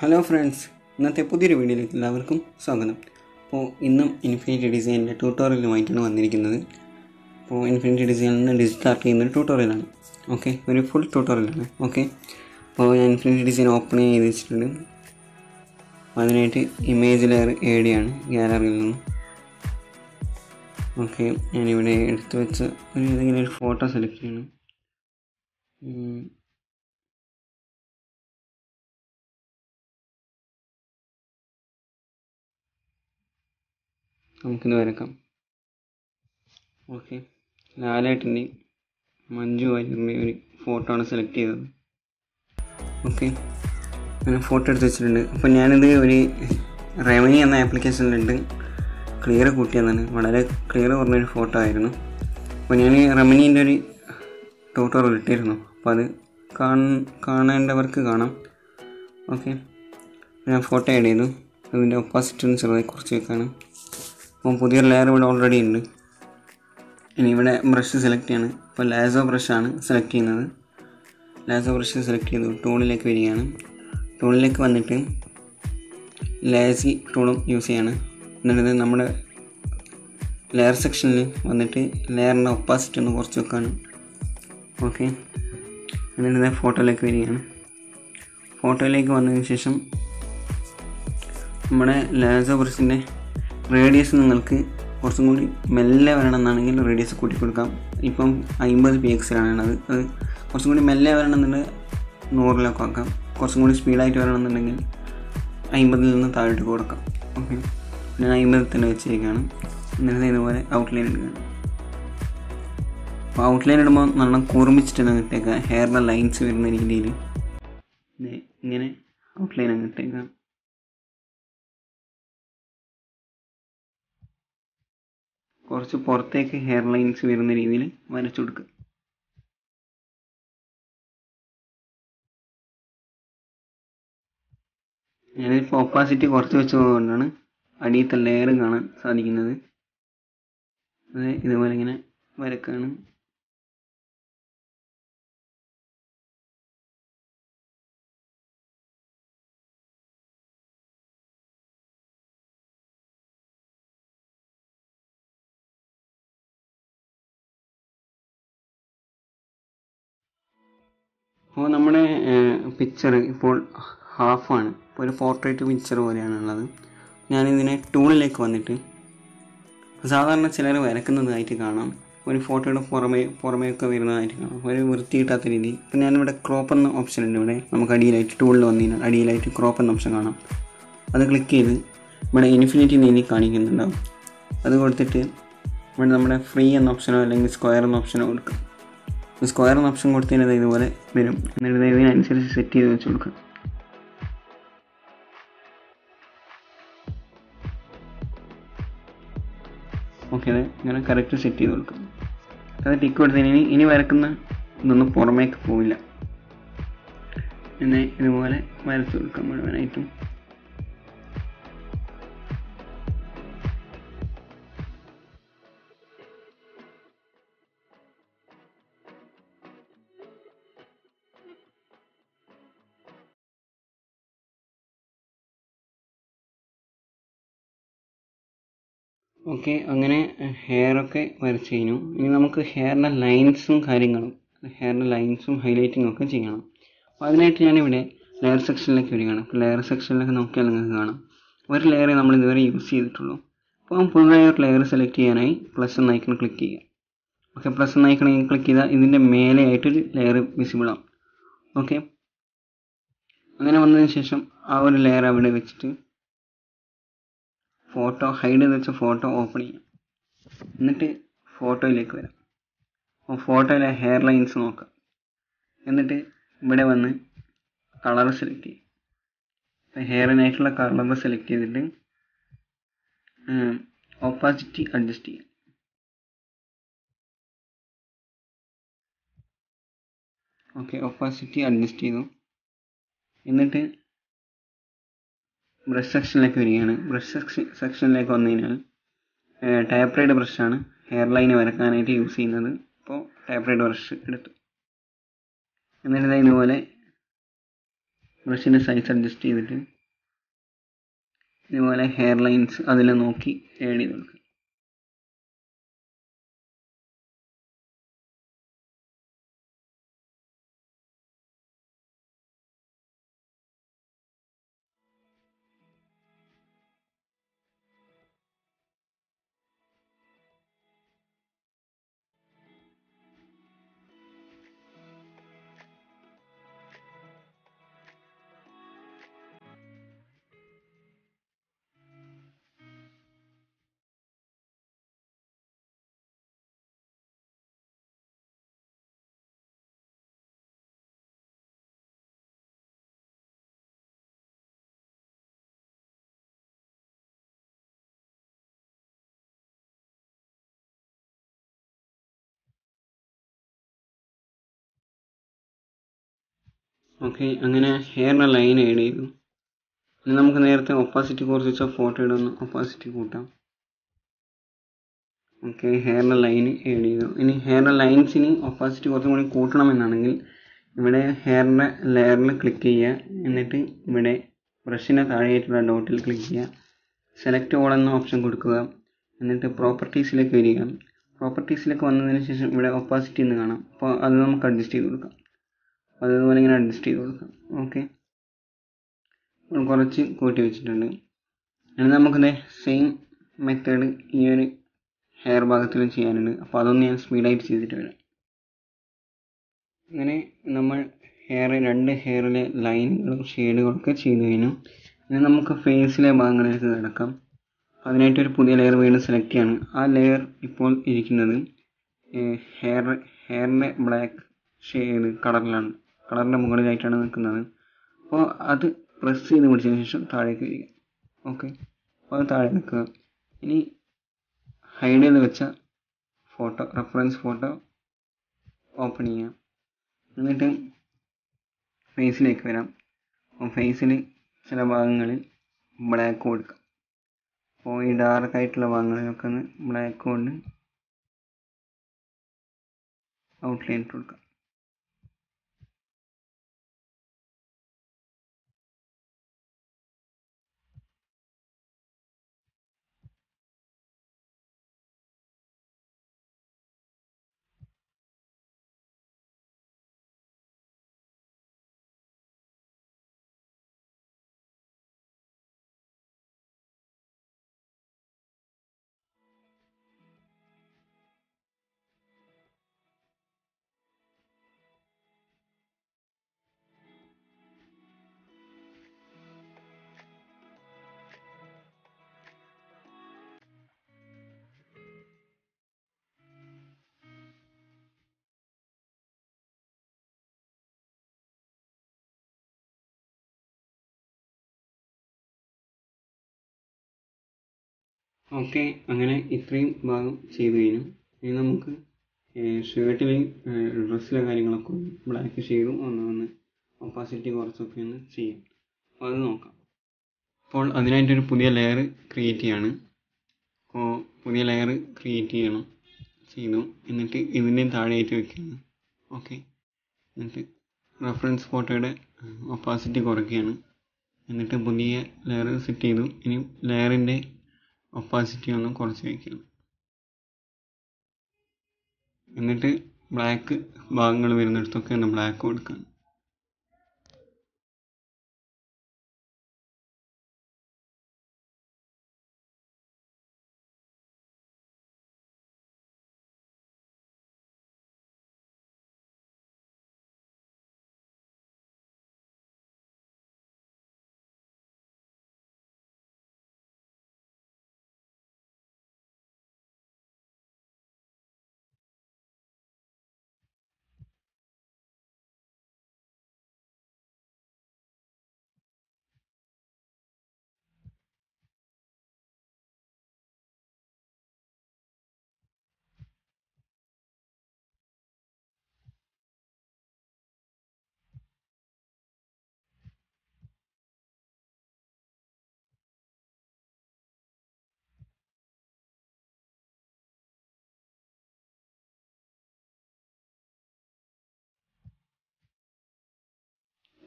Hello friends ഇന്നത്തെ പുതിയൊരു വീഡിയോയിലേക്ക് എല്ലാവർക്കും സ്വാഗതം. അപ്പോൾ ഇന്നും ഇൻഫിനിറ്റി ഡിസൈനിന്റെ ട്യൂട്ടോറിയലുമായിട്ടാണ് വന്നിരിക്കുന്നത്. അപ്പോൾ ഇൻഫിനിറ്റി ഡിസൈനിൽ നിന്ന് ഡിജിറ്റൽ ആർട്ട് ചെയ്യുന്ന ട്യൂട്ടോറിയലാണ് ഓക്കെ ഒരു ഫുൾ ട്യൂട്ടോറിയലാണ് ഓക്കെ അപ്പോൾ ഞാൻ ഇൻഫിനിറ്റി ഡിസൈൻ ഓപ്പൺ ചെയ്ത് വെച്ചിട്ടുണ്ട്. അതിനായിട്ട് ഇമേജ് ലെയർ ഏടിയാണ് ഗ്യാലറിയിൽ നിന്ന്. ഓക്കെ ഞാനിവിടെ എടുത്തു വെച്ച ഒരു ഏതെങ്കിലും ഒരു ഫോട്ടോ സെലക്ട് ചെയ്യണം. ഉം. നമുക്കിത് വരക്കാം. ഓക്കെ. ലാലേട്ടന്റെയും മഞ്ജു വാര്യറിന്റെയും ഒരു ഫോട്ടോ ആണ് സെലക്ട് ചെയ്തത്. ഓക്കെ. ഞാൻ ഫോട്ടോ എടുത്ത് വെച്ചിട്ടുണ്ട്. അപ്പോൾ ഞാനിത് ഒരു റെവന്യൂ എന്ന ആപ്ലിക്കേഷനിലുണ്ട് ക്ലിയർ കൂട്ടിയതാണ്. വളരെ ക്ലിയർ കുറഞ്ഞൊരു ഫോട്ടോ ആയിരുന്നു. അപ്പോൾ ഞാൻ റെമനീന്റെ ഒരു ട്യൂട്ടോറിയൽ ഇട്ടിരുന്നു. അപ്പോൾ അത് കാണ- കാണേണ്ടവർക്ക് കാണാം. ഓക്കെ. ഞാൻ ഫോട്ടോ ആഡ് ചെയ്തു. അതിന്റെ ഒപ്പോസിറ്റ് ചെറുതായി കുറച്ച് വെക്കാണ്. അപ്പോൾ പുതിയൊരു ലെയർ ഇവിടെ ഓൾറെഡി ഉണ്ട്. ഇനി ഇവിടെ ബ്രഷ് സെലക്ട് ചെയ്യാണ്. ഇപ്പോൾ ലാസോ ബ്രഷാണ് സെലക്ട് ചെയ്യുന്നത്. ലാസോ ബ്രഷ് സെലക്ട് ചെയ്തു. ടൂളിലേക്ക് വരികയാണ്. ടൂളിലേക്ക് വന്നിട്ട് ലേസി ടൂളും യൂസ് ചെയ്യാണ്. എന്നിട്ട് നമ്മുടെ ലെയർ സെക്ഷനിൽ വന്നിട്ട് ലെയറിന്റെ ഒപ്പാസിറ്റി ഒന്ന് കുറച്ച് വെക്കാണ്. ഓക്കെ എന്നിട്ട് ഫോട്ടോയിലേക്ക് വരികയാണ്. ഫോട്ടോയിലേക്ക് വന്നതിന് ശേഷം നമ്മുടെ ലാസോ ബ്രഷിന്റെ റേഡിയസ് നിങ്ങൾക്ക് കുറച്ചും കൂടി മെല്ലെ വരണമെന്നാണെങ്കിൽ റേഡിയസ് കൂട്ടി കൊടുക്കാം. ഇപ്പം അമ്പത് പി എക്സിലാണ് അത് അത് കുറച്ചും കൂടി മെല്ലെ വരണമെന്നുണ്ടെങ്കിൽ നൂറിലൊക്കെ ആക്കാം. കുറച്ചും കൂടി സ്പീഡായിട്ട് വരണമെന്നുണ്ടെങ്കിൽ അമ്പതിൽ നിന്ന് താഴോട്ട് കൊടുക്കാം. ഓക്കെ ഞാൻ അമ്പതിൽ തന്നെ വെച്ചേക്കാണ്. എന്നിട്ട് ഇതുപോലെ ഔട്ട്ലൈൻ എടുക്കുകയാണ് അപ്പോൾ ഔട്ട്ലൈൻ ഇടുമ്പോൾ നല്ല കുറുമിച്ചിട്ട് തന്നെ ഇട്ടേക്കാം. ഹെയറിന്റെ ലൈൻസ് വരുന്ന രീതിയിൽ. ഇങ്ങനെ ഔട്ട്ലൈൻ അങ്ങ് ഇട്ടേക്കാം. കുറച്ച് പുറത്തേക്ക് ഹെയർ ലൈൻസ് വരുന്ന രീതിയിൽ വരച്ചു കൊടുക്കുക. ഞാനിപ്പോൾ ഒപ്പാസിറ്റി കുറച്ച് വെച്ചതുകൊണ്ടാണ് അടിയത്തെ ലെയർ കാണാൻ സാധിക്കുന്നത്. അത് ഇതുപോലെ ഇങ്ങനെ വരക്കാണ്. അപ്പോൾ നമ്മുടെ പിക്ചർ ഇപ്പോൾ ഹാഫാണ് ഇപ്പോൾ ഒരു പോർട്രേറ്റ് പിക്ചർ പോലെയാണ് പോലെയാണുള്ളത് ഞാനിതിനെ ടൂളിലേക്ക് വന്നിട്ട് സാധാരണ ചിലർ വരക്കുന്നതായിട്ട് കാണാം. ഒരു ഫോട്ടോയുടെ പുറമേ പുറമേയൊക്കെ വരുന്നതായിട്ട് കാണാം. ഒരു വൃത്തി കിട്ടാത്ത രീതി. ഇപ്പം ഞാനിവിടെ ക്രോപ്പ് എന്ന ഓപ്ഷൻ ഉണ്ട് ഇവിടെ. നമുക്ക് അടിയിലായിട്ട് ടൂളിൽ വന്നതിനാൽ അടിയിലായിട്ട് ക്രോപ്പ് എന്ന ഓപ്ഷൻ കാണാം. അത് ക്ലിക്ക് ചെയ്ത് ഇവിടെ ഇൻഫിനിറ്റി നീതി കാണിക്കുന്നുണ്ടാവും. അത് കൊടുത്തിട്ട് ഇവിടെ നമ്മുടെ ഫ്രീ എന്ന ഓപ്ഷനോ അല്ലെങ്കിൽ സ്ക്വയർ എന്ന ഓപ്ഷനോ കൊടുക്കാം. സ്ക്വയർ എന്ന ഓപ്ഷൻ കൊടുത്തതിന് ഇതുപോലെ വരും. എന്നിട്ട് ഇത് ഇതിനനുസരിച്ച് സെറ്റ് ചെയ്ത് വെച്ച് കൊടുക്കുക ഓക്കെ അത് ഇങ്ങനെ കറക്റ്റ് സെറ്റ് ചെയ്ത് കൊടുക്കും. അത് ടിക്ക് കൊടുത്തതിന് ഇനി ഇനി വരക്കുന്ന ഇതൊന്നും പുറമേക്ക് പോവില്ല. പിന്നെ ഇതുപോലെ വരച്ച് കൊടുക്കാം മുഴുവനായിട്ടും. ഓക്കെ അങ്ങനെ ഹെയറൊക്കെ വരച്ച് കഴിഞ്ഞു. ഇനി നമുക്ക് ഹെയറിന്റെ ലൈൻസും കാര്യങ്ങളും ഹെയറിന്റെ ലൈൻസും ഹൈലൈറ്റിംഗ് ഒക്കെ ചെയ്യണം. അപ്പോൾ അതിനായിട്ട് ഞാനിവിടെ ലെയർ സെക്ഷനിലേക്ക് വരികയാണ്. അപ്പോൾ ലെയർ സെക്ഷനിലേക്ക് നോക്കിയാൽ നിങ്ങൾക്ക് കാണാം. ഒരു ലെയറേ നമ്മൾ ഇതുവരെ യൂസ് ചെയ്തിട്ടുള്ളൂ. അപ്പോൾ പുതുതായി ഒരു ലെയർ സെലക്ട് ചെയ്യാനായി പ്ലസ് എന്ന ഐക്കൺ ക്ലിക്ക് ചെയ്യുക. ഓക്കെ പ്ലസ് എന്ന ഐക്കൺ ക്ലിക്ക് ചെയ്താൽ ഇതിന്റെ മേലെയായിട്ടൊരു ലെയർ വിസിബിൾ ആവും ഓക്കെ അങ്ങനെ വന്നതിന് ശേഷം ആ ഒരു ലെയർ അവിടെ വെച്ചിട്ട് ഫോട്ടോ ഹൈഡ് എന്ന് വെച്ച ഫോട്ടോ ഓപ്പൺ ചെയ്യാം. എന്നിട്ട് ഫോട്ടോയിലേക്ക് വരാം. അപ്പോൾ ഫോട്ടോയിലെ ഹെയർ ലൈൻസ് നോക്കാം. എന്നിട്ട് ഇവിടെ വന്ന് കളർ സെലക്ട് ചെയ്യും. അപ്പോൾ ഹെയറിനായിട്ടുള്ള കളർ സെലക്ട് ചെയ്തിട്ട് ഓപ്പാസിറ്റി അഡ്ജസ്റ്റ് ചെയ്യാം. ഓക്കെ ഒപ്പാസിറ്റി അഡ്ജസ്റ്റ് ചെയ്തു. എന്നിട്ട് ബ്രഷ് സെക്ഷനിലേക്ക് വരികയാണ്. ബ്രഷ് സെക്ഷനിലേക്ക് വന്നു കഴിഞ്ഞാൽ ടാപ്പ് റൈഡ് ബ്രഷാണ് ഹെയർ ലൈന് വരക്കാനായിട്ട് യൂസ് ചെയ്യുന്നത്. അപ്പോൾ ടാപ്പ് റൈഡ് ബ്രഷ് എടുത്തു. എന്നിട്ട് ഇതുപോലെ ബ്രഷിന്റെ സൈസ് അഡ്ജസ്റ്റ് ചെയ്തിട്ട് ഇതുപോലെ ഹെയർ ലൈൻസ് അതിൽ നോക്കി ഏഡ് ചെയ്ത് കൊടുക്കുക. ഓക്കെ അങ്ങനെ ഹെയറിന്റെ ലൈൻ ആഡ് ചെയ്തു. ഇനി നമുക്ക് നേരത്തെ ഒപ്പാസിറ്റി കുറച്ച് വെച്ചാൽ ഫോട്ടോയുടെ ഒന്ന് ഒപ്പാസിറ്റി കൂട്ടാം. ഓക്കെ ഹെയറിന്റെ ലൈൻ ആഡ് ചെയ്തു. ഇനി ഹെയറിന്റെ ലൈൻസിന് ഒപ്പാസിറ്റി കുറച്ചും കൂടി കൂട്ടണമെന്നാണെങ്കിൽ ഇവിടെ ഹെയറിന്റെ ലെയറിൽ ക്ലിക്ക് ചെയ്യുക. എന്നിട്ട് ഇവിടെ ബ്രഷിന്റെ താഴെയായിട്ടുള്ള ഡോട്ടിൽ ക്ലിക്ക് ചെയ്യുക. സെലക്ട് ഓൾ എന്ന ഓപ്ഷൻ കൊടുക്കുക. എന്നിട്ട് പ്രോപ്പർട്ടീസിലേക്ക് വരിക. പ്രോപ്പർട്ടീസിലേക്ക് വന്നതിന് ശേഷം ഇവിടെ ഒപ്പാസിറ്റി എന്ന് കാണാം. അപ്പോൾ അത് നമുക്ക് അഡ്ജസ്റ്റ് ചെയ്ത് കൊടുക്കാം. അതുപോലെ ഇങ്ങനെ അഡ്ജസ്റ്റ് ചെയ്ത് കൊടുക്കാം. ഓക്കെ കുറച്ച് കൂട്ടി വെച്ചിട്ടുണ്ട്. ഇനി നമുക്കിത് സെയിം മെത്തേഡ് ഈ ഒരു ഹെയർ ഭാഗത്തിലും ചെയ്യാനുണ്ട്. അപ്പോൾ അതൊന്ന് ഞാൻ സ്പീഡായിട്ട് ചെയ്തിട്ട് വരാം. അങ്ങനെ നമ്മൾ ഹെയർ രണ്ട് ഹെയറിലെ ലൈനുകളും ഷെയ്ഡുകളൊക്കെ ചെയ്തു കഴിഞ്ഞു. ഇനി നമുക്ക് ഫേസിലെ ഭാഗങ്ങളിലേക്ക് കിടക്കാം അതിനായിട്ട് ഒരു പുതിയ ലെയർ വീണ്ടും സെലക്ട് ചെയ്യാണ്. ആ ലെയർ ഇപ്പോൾ ഇരിക്കുന്നത് ഹെയർ ഹെയറിന്റെ ബ്ലാക്ക് ഷെയ്ഡ് കളറിലാണ് കളറിന്റെ മുകളിലായിട്ടാണ് നിൽക്കുന്നത്. അപ്പോൾ അത് പ്രസ് ചെയ്ത് പിടിച്ചതിന് ശേഷം താഴേക്ക് വരിക. ഓക്കെ അപ്പോൾ അത് താഴെ നിൽക്കുക. ഇനി ഹൈഡ് ചെയ്ത് വെച്ച ഫോട്ടോ റെഫറൻസ് ഫോട്ടോ ഓപ്പൺ ചെയ്യാം എന്നിട്ട് ഫേസിലേക്ക് വരാം. അപ്പോൾ ഫേസിൽ ചില ഭാഗങ്ങളിൽ ബ്ലാക്ക് കൊടുക്കാം അപ്പോൾ ഈ ഡാർക്ക് ആയിട്ടുള്ള ഭാഗങ്ങളിലൊക്കെ ഒന്ന് ബ്ലാക്ക് കൊണ്ട് ഔട്ട്ലൈൻ ഇട്ട് കൊടുക്കാം. ഓക്കെ അങ്ങനെ ഇത്രയും ഭാഗം ചെയ്തു കഴിഞ്ഞു. ഇനി നമുക്ക് ഷർട്ടിൽ ഡ്രസ്സിലെ കാര്യങ്ങളൊക്കെ ഒന്ന് ബ്ലാക്ക് ഷെയ്ഡും ഒന്ന് ഒന്ന് ഒപ്പാസിറ്റി കുറച്ചൊക്കെ ഒന്ന് ചെയ്യാം. അപ്പോൾ അത് നോക്കാം. അപ്പോൾ അതിനായിട്ടൊരു പുതിയ ലെയർ ക്രിയേറ്റ് ചെയ്യാണ്. അപ്പോൾ പുതിയ ലെയർ ക്രിയേറ്റ് ചെയ്യണം. ചെയ്തു. എന്നിട്ട് ഇതിന്റെ താഴെയായിട്ട് വെക്കുകയാണ്. ഓക്കെ. എന്നിട്ട് റെഫറൻസ് ഫോട്ടോയുടെ ഒപ്പാസിറ്റി കുറയ്ക്കുകയാണ്. എന്നിട്ട് പുതിയ ലെയർ സെറ്റ് ചെയ്തു. ഇനി ലെയറിന്റെ ഒപ്പാസിറ്റി ഒന്ന് കുറച്ച് വയ്ക്കണം എന്നിട്ട് ബ്ലാക്ക് ഭാഗങ്ങൾ വരുന്നിടത്തൊക്കെ ഒന്ന് ബ്ലാക്ക് കൊടുക്കണം.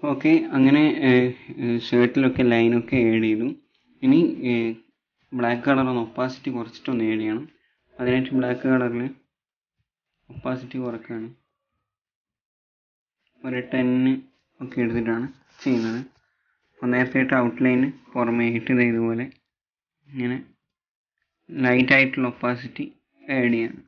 ഓക്കെ അങ്ങനെ ഷർട്ടിലൊക്കെ ലൈനൊക്കെ ഏഡ് ചെയ്തു. ഇനി ബ്ലാക്ക് കളർ ഒന്ന് ഒപ്പാസിറ്റി കുറച്ചിട്ടൊന്ന് ഏഡ് ചെയ്യണം. അതിനായിട്ട് ബ്ലാക്ക് കളറിൽ ഒപ്പാസിറ്റി കുറക്കുകയാണ് ഒരു ടെന്ന് ഒക്കെ എടുത്തിട്ടാണ് ചെയ്യുന്നത്. അപ്പോൾ നേരത്തെ ഇട്ട ഔട്ട്ലൈന് പുറമേ ഇട്ട് ചെയ്തതുപോലെ ഇങ്ങനെ ലൈറ്റ് ആയിട്ടുള്ള ഒപ്പാസിറ്റി ആഡ് ചെയ്യണം.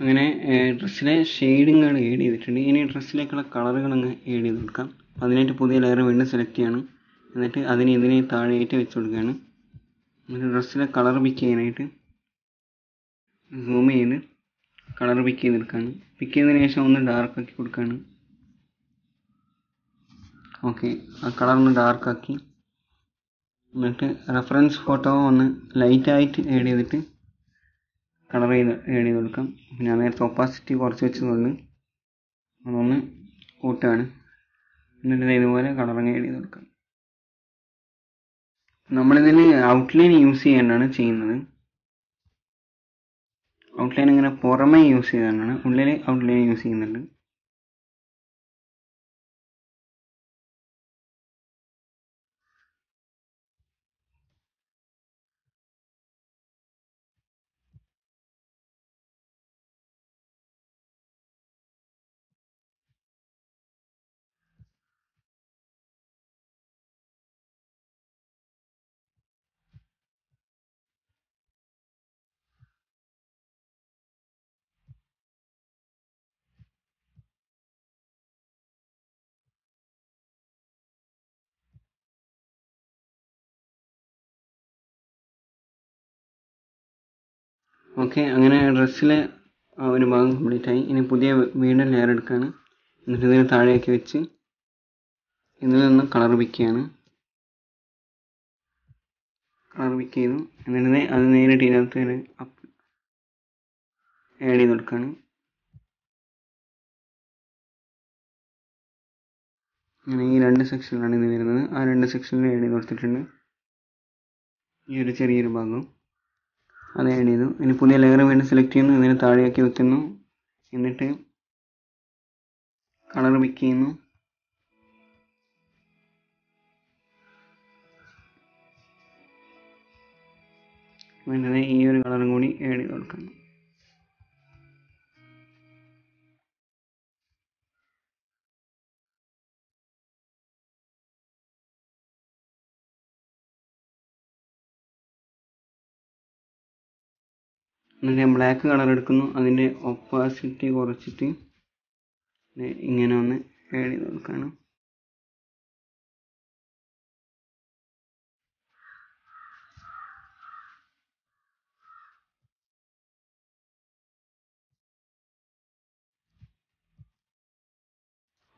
അങ്ങനെ ഡ്രസ്സിലെ ഷെയ്ഡിങ്ങുകൾ ഏഡ് ചെയ്തിട്ടുണ്ട്. ഇനി ഡ്രസ്സിലേക്കുള്ള കളറുകൾ അങ്ങ് ഏഡ് ചെയ്ത് കൊടുക്കാം. അതിനായിട്ട് പുതിയ ലെയർ വീണ്ടും സെലക്ട് ചെയ്യണം. എന്നിട്ട് അതിന് ഇതിനെ താഴെയായിട്ട് വെച്ച് കൊടുക്കുകയാണ്. എന്നിട്ട് ഡ്രസ്സിലെ കളർ പിക്ക് ചെയ്യാനായിട്ട് സൂം ചെയ്ത് കളർ പിക്ക് ചെയ്തെടുക്കുകയാണ്. പിക്ക് ചെയ്തതിന് ശേഷം ഒന്ന് ഡാർക്ക് ആക്കി കൊടുക്കുകയാണ്. ഓക്കെ ആ കളർ ഒന്ന് ഡാർക്ക് ആക്കി. എന്നിട്ട് റെഫറൻസ് ഫോട്ടോ ഒന്ന് ലൈറ്റായിട്ട് ഏഡ് ചെയ്തിട്ട് കളർ ചെയ്ത് ഏഡ് ചെയ്ത് കൊടുക്കാം ഞാൻ നേരത്തെ ഒപ്പാസിറ്റി കുറച്ച് വെച്ചതുകൊണ്ട് അതൊന്ന് കൂട്ടുകയാണ് എന്നിട്ട് ഇതുപോലെ കളറിങ് ഏഡ് ചെയ്ത് കൊടുക്കാം. നമ്മളിതിൽ ഔട്ട്ലൈൻ യൂസ് ചെയ്യാനാണ് ചെയ്യുന്നത്. ഔട്ട്ലൈൻ ഇങ്ങനെ പുറമേ യൂസ് ചെയ്താണ് ഉള്ളിൽ ഔട്ട്ലൈൻ യൂസ് ചെയ്യുന്നുണ്ട്. ഓക്കെ അങ്ങനെ ഡ്രസ്സിലെ ആ ഒരു ഭാഗം കംപ്ലീറ്റ് ആയി. ഇനി പുതിയ വീണ്ടും ലെയർ എടുക്കുകയാണ് എന്നിട്ട് ഇതിന് താഴെയാക്കി വെച്ച് ഇതിൽ നിന്ന് കളർ പിക്ക് ചെയ്യാണ്. കളർ പിക്ക് ചെയ്തു. എന്നിട്ട് അത് നേരിട്ട് ഇതിനകത്ത് അപ്പ് ആഡ് ചെയ്ത് കൊടുക്കുകയാണ് അങ്ങനെ ഈ രണ്ട് സെക്ഷനിലാണ് ഇത് വരുന്നത്. ആ രണ്ട് സെക്ഷനിൽ ആഡ് ചെയ്ത് കൊടുത്തിട്ടുണ്ട്. ഈ ഒരു ചെറിയൊരു ഭാഗം. അത് ആഡ് ചെയ്തു. ഇനി പുതിയ ലെയർ വീണ്ടും സെലക്ട് ചെയ്യുന്നു. ഇതിനെ താഴെയാക്കി വെക്കുന്നു. എന്നിട്ട് കളർ പിക്ക് ചെയ്യുന്നു. വേണ്ടത് ഈ ഒരു കളറും കൂടി ആഡ് ചെയ്ത് കൊടുക്കണം എന്നിട്ട് ബ്ലാക്ക് കളർ എടുക്കുന്നു. അതിന്റെ ഒപ്പാസിറ്റി കുറച്ചിട്ട് ഇങ്ങനെ ഒന്ന് ആഡ് ചെയ്ത് കൊടുക്കുകയാണ്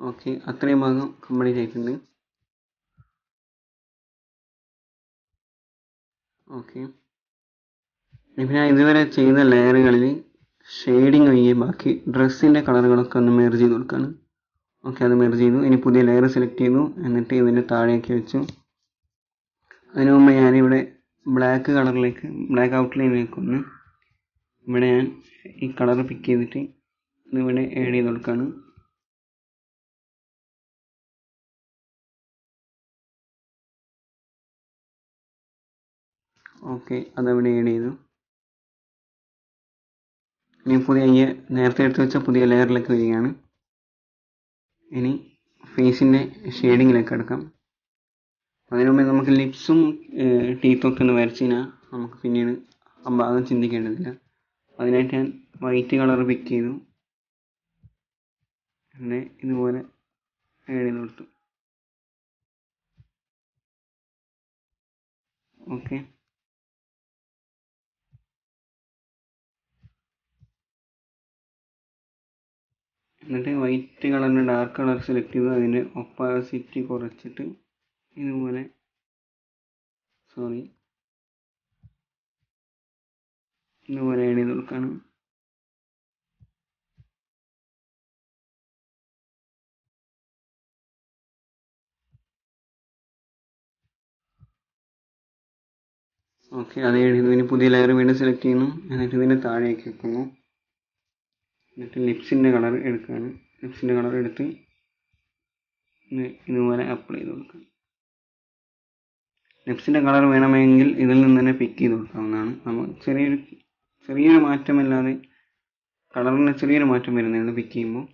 ഓക്കെ അത്രയും ഭാഗം കംപ്ലീറ്റ് ആയിട്ടുണ്ട്. ഓക്കെ ഇപ്പം ഞാൻ ഇതുവരെ ചെയ്ത ലെയറുകളിൽ ഷെയ്ഡിങ് ഒഴികെ ബാക്കി ഡ്രസ്സിന്റെ കളറുകളൊക്കെ ഒന്ന് മെർജ് ചെയ്ത് കൊടുക്കുകയാണ് ഓക്കെ അത് മെർജ് ചെയ്തു. ഇനി പുതിയ ലെയർ സെലക്ട് ചെയ്തു. എന്നിട്ട് ഇതിന്റെ താഴേക്ക് വെച്ചു. അതിനു മുമ്പ് ഞാനിവിടെ ബ്ലാക്ക് കളറിലേക്ക് ബ്ലാക്ക് ഔട്ട്ലൈനിലേക്ക് ഒന്ന് ഇവിടെ ഞാൻ ഈ കളർ പിക്ക് ചെയ്തിട്ട് ഇതിവിടെ ആഡ് ചെയ്ത് കൊടുക്കുകയാണ് ഓക്കെ അതവിടെ ആഡ് ചെയ്തു. ഇനി പുതിയ ഈ നേരത്തെ എടുത്തു വെച്ച പുതിയ ലെയറിലേക്ക് വരികയാണ്. ഇനി ഫേസിന്റെ ഷെയ്ഡിങ്ങിലേക്ക് എടുക്കാം അതിനു മുമ്പേ നമുക്ക് ലിപ്സും ടീത്തൊക്കെ ഒന്ന് വരച്ചു കഴിഞ്ഞാൽ നമുക്ക് പിന്നീട് ആ ഭാഗം ചിന്തിക്കേണ്ടതില്ല. അതിനായിട്ട് ഞാൻ വൈറ്റ് കളർ പിക്ക് ചെയ്തു. പിന്നെ ഇതുപോലെ ഏഡ് ചെയ്ത് കൊടുത്തു. ഓക്കെ. എന്നിട്ട് വൈറ്റ് കളറിന്റെ ഡാർക്ക് കളർ സെലക്ട് ചെയ്ത് അതിന്റെ ഒപ്പാസിറ്റി കുറച്ചിട്ട് ഇതുപോലെ സോറി ഇതുപോലെ ആഡ് ചെയ്ത് കൊടുക്കാണ്. ഓക്കെ അത് എഴുതി പുതിയ ലെയർ വീണ്ടും സെലക്ട് ചെയ്യുന്നു. എന്നിട്ട് ഇതിന്റെ താഴേക്ക് വെക്കുന്നു. എന്നിട്ട് ലിപ്സിന്റെ കളർ എടുക്കുകയാണ് ലിപ്സിന്റെ കളർ എടുത്ത് ഇത് ഇതുപോലെ അപ്ലൈ ചെയ്ത് കൊടുക്കുക ലിപ്സിന്റെ കളർ വേണമെങ്കിൽ ഇതിൽ നിന്ന് തന്നെ പിക്ക് ചെയ്ത് കൊടുക്കാവുന്നതാണ്. നമ്മൾ ചെറിയൊരു ചെറിയൊരു മാറ്റമല്ലാതെ കളറിന് ചെറിയൊരു മാറ്റം വരുന്നതാണ് പിക്ക് ചെയ്യുമ്പോൾ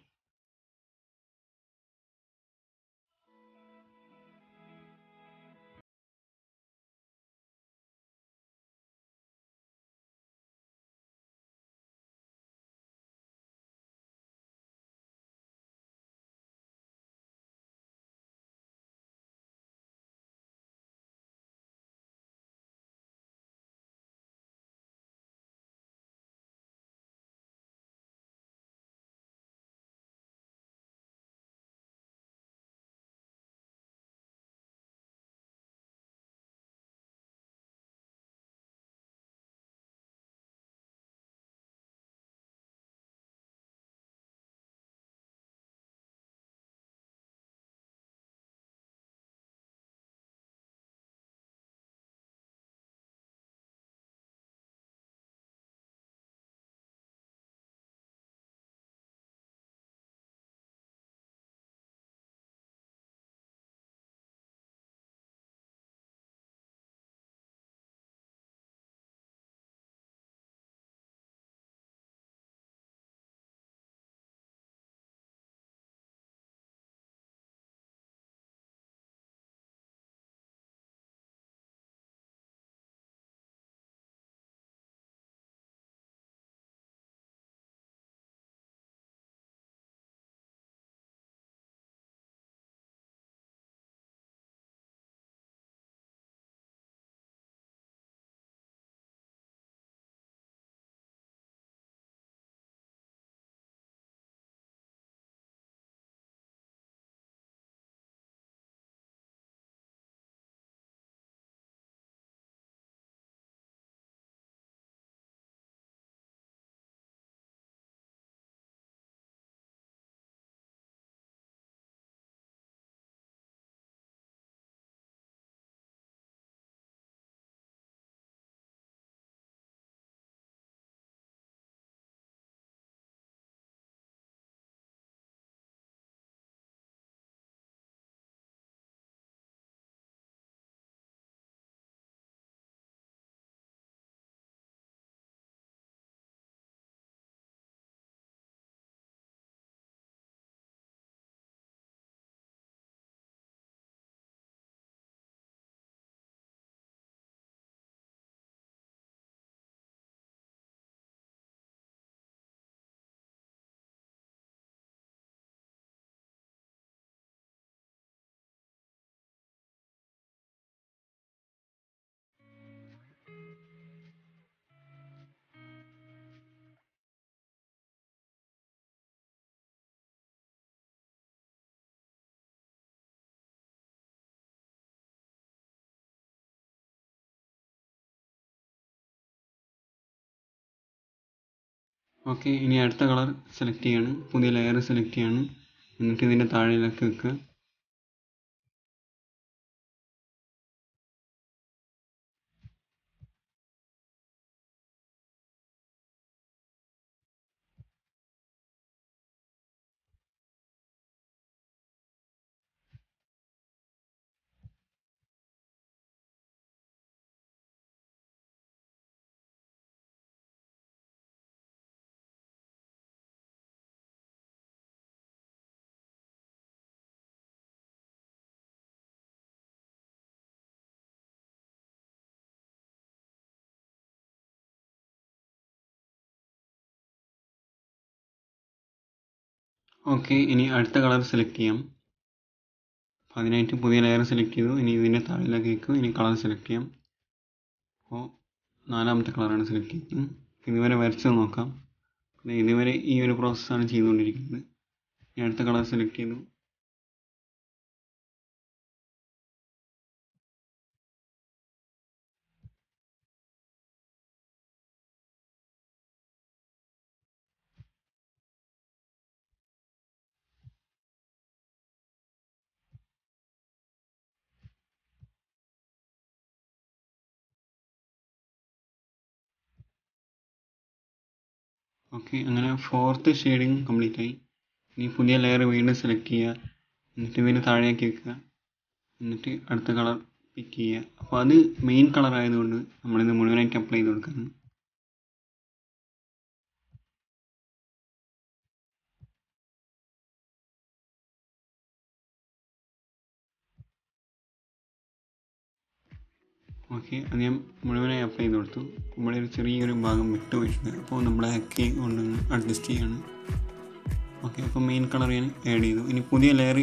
ഓക്കെ ഇനി അടുത്ത കളർ സെലക്ട് ചെയ്യാണ്. പുതിയ ലെയർ സെലക്ട് ചെയ്യാണ്. എന്നിട്ട് ഇതിന്റെ താഴെ ഇതൊക്കെ വെക്കുക. ഓക്കെ ഇനി അടുത്ത കളർ സെലക്ട് ചെയ്യാം. അപ്പോൾ അതിനായിട്ട് പുതിയ ലെയർ സെലക്ട് ചെയ്തു. ഇനി ഇതിന്റെ താഴെയിലേക്ക് വയ്ക്കും. ഇനി കളർ സെലക്ട് ചെയ്യാം. അപ്പോൾ നാലാമത്തെ കളറാണ് സെലക്ട് ചെയ്തത്. ഇതുവരെ വരച്ചത് നോക്കാം. ഇതുവരെ ഈ ഒരു പ്രോസസ്സാണ് ചെയ്തുകൊണ്ടിരിക്കുന്നത്. ഇനി അടുത്ത കളർ സെലക്ട് ചെയ്തു. ഓക്കെ അങ്ങനെ ഫോർത്ത് ഷെയ്ഡിങ് കംപ്ലീറ്റ് ആയി. ഇനി പുതിയ ലെയർ വീണ്ടും സെലക്ട് ചെയ്യുക. എന്നിട്ട് വീണ്ടും താഴേക്ക് വെക്കുക. എന്നിട്ട് അടുത്ത കളർ പിക്ക് ചെയ്യുക. അപ്പോൾ അത് മെയിൻ കളർ ആയതുകൊണ്ട് നമ്മളിത് മുഴുവനായിട്ട് അപ്ലൈ ചെയ്ത് കൊടുക്കണം. ഓക്കെ അത് ഞാൻ മുഴുവനായി അപ്ലൈ ചെയ്ത് കൊടുത്തു. ഇവിടെ ഒരു ചെറിയൊരു ഭാഗം വിട്ടുപോയിട്ടുണ്ട് അപ്പോൾ നമ്മൾ ഹാക്ക് കൊണ്ട് അഡ്ജസ്റ്റ് ചെയ്യാണ്. ഓക്കെ അപ്പോൾ മെയിൻ കളർ ഞാൻ ആഡ് ചെയ്തു. ഇനി പുതിയ ലെയർ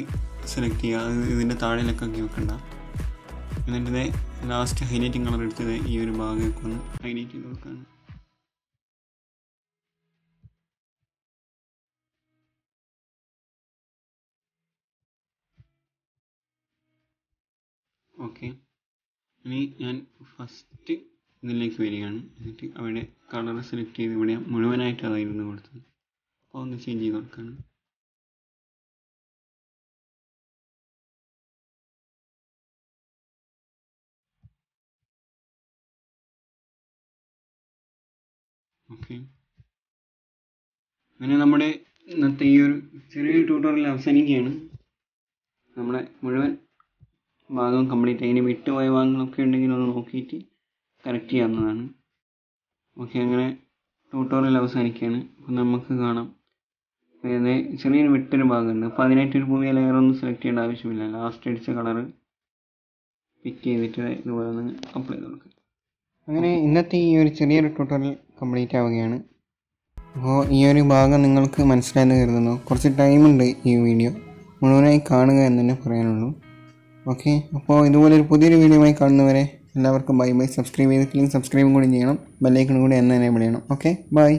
സെലക്ട് ചെയ്യുക. അത് ഇതിന്റെ താഴെയിലൊക്കെ ആക്കി വെക്കണ്ട. എന്നിട്ട് ഇതേ ലാസ്റ്റ് ഹൈലൈറ്റിംഗ് കളർ എടുത്തത് ഈ ഒരു ഭാഗമൊക്കെ ഒന്ന് ഹൈലൈറ്റ് ചെയ്ത് കൊടുക്കുകയാണ് ഓക്കെ. ഇനി ഞാൻ ഫസ്റ്റ് ഇതിലേക്ക് വരികയാണ്. എന്നിട്ട് അവിടെ കളർ സെലക്ട് ചെയ്ത് ഇവിടെ മുഴുവനായിട്ട് അതായിരുന്നു കൊടുത്തത്. അപ്പോൾ ഒന്ന് ചേഞ്ച് ചെയ്ത് കൊടുക്കുകയാണ് ഓക്കെ അങ്ങനെ നമ്മുടെ ഇന്നത്തെ ഈ ഒരു ചെറിയൊരു ട്യൂട്ടോറിയൽ അവസാനിക്കുകയാണ്. നമ്മുടെ മുഴുവൻ ഭാഗം കംപ്ലീറ്റ് ഇനി വിട്ടുപോയ ഭാഗങ്ങളൊക്കെ ഉണ്ടെങ്കിൽ ഒന്ന് നോക്കിയിട്ട് കറക്റ്റ് ചെയ്യാവുന്നതാണ്. ഓക്കെ അങ്ങനെ ട്യൂട്ടോറിയൽ അവസാനിക്കുകയാണ്. അപ്പം നമുക്ക് കാണാം. അതായത് ചെറിയൊരു വിട്ടൊരു ഭാഗമുണ്ട്. അപ്പോൾ അതിനായിട്ട് ഒരു പുതിയ ലെയർ ഒന്നും സെലക്ട് ചെയ്യേണ്ട ആവശ്യമില്ല. ലാസ്റ്റ് അടിച്ച കളറ് പിക്ക് ചെയ്തിട്ട് ഇതുപോലെ ഒന്ന് അപ്ലൈ ചെയ്ത് കൊടുക്കുക അങ്ങനെ ഇന്നത്തെ ഈ ഒരു ചെറിയൊരു ട്യൂട്ടോറിയൽ കംപ്ലീറ്റ് ആവുകയാണ്. അപ്പോൾ ഈ ഒരു ഭാഗം നിങ്ങൾക്ക് മനസ്സിലായെന്ന് കരുതുന്നു. കുറച്ച് ടൈമുണ്ട് ഈ വീഡിയോ മുഴുവനായി കാണുക എന്ന് തന്നെ പറയാനുള്ളൂ. ഓക്കെ. അപ്പോൾ ഇതുപോലെ ഒരു പുതിയൊരു വീഡിയോയുമായി കാണുന്നവരെ എല്ലാവർക്കും ബൈ ബൈ. സബ്സ്ക്രൈബ് ചെയ്തിട്ടില്ലെങ്കിൽ സബ്സ്ക്രൈബും കൂടി ചെയ്യണം. ബെല്ലൈക്കൺ കൂടി എന്നെ എനേബിൾ ചെയ്യണം. ഓക്കെ. ബൈ.